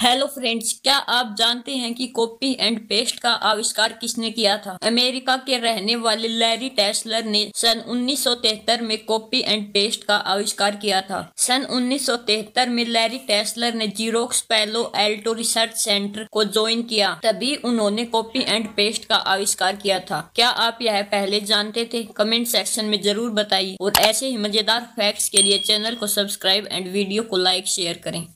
Hello friends क्या आप जानते हैं कि कॉपी एंड पेस्ट का आविष्कार किसने किया था? अमेरिका के रहने वाले लैरी टेस्लर ने सन 1973 में कॉपी एंड पेस्ट का आविष्कार किया था। सन 1973 में लैरी टेस्लर ने Xerox Palo Alto research centre को ज्वाइन किया। तभी उन्होंने कॉपी एंड पेस्ट का आविष्कार किया था। क्या आप यह पहले जानते थे? कमेंट सेक्शन में ज़रूर बताइए। और ऐसे ही मज़ेदार फैक्ट्स के लिए चैनल को सब्सक्राइब एंड वीडियो को लाइक शेयर करें।